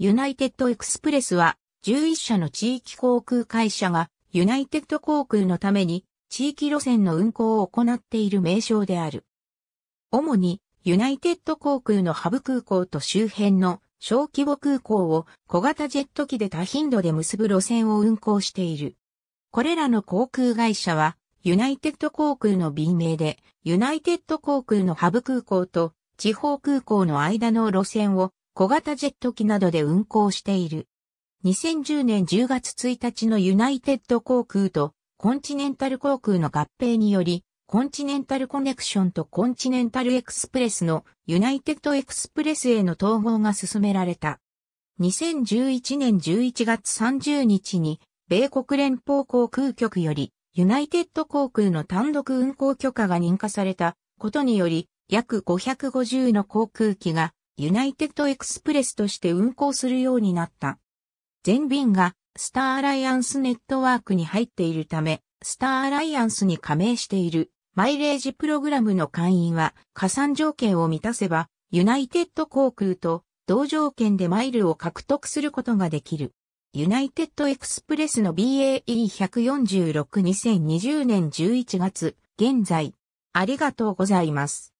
ユナイテッドエクスプレスは11社の地域航空会社がユナイテッド航空のために地域路線の運行を行っている名称である。主にユナイテッド航空のハブ空港と周辺の小規模空港を小型ジェット機で多頻度で結ぶ路線を運行している。これらの航空会社はユナイテッド航空の B 名でユナイテッド航空のハブ空港と地方空港の間の路線を小型ジェット機などで運航している。2010年10月1日のユナイテッド航空とコンチネンタル航空の合併により、コンチネンタルコネクションとコンチネンタルエクスプレスのユナイテッドエクスプレスへの統合が進められた。2011年11月30日に、米国連邦航空局より、ユナイテッド航空の単独運航許可が認可されたことにより、約550の航空機がユナイテッドエクスプレスとして運行するようになった。全便がスターアライアンスネットワークに入っているため、スターアライアンスに加盟しているマイレージプログラムの会員は加算条件を満たせば、ユナイテッド航空と同条件でマイルを獲得することができる。ユナイテッドエクスプレスの BAE146-2020 年11月、現在。ありがとうございます。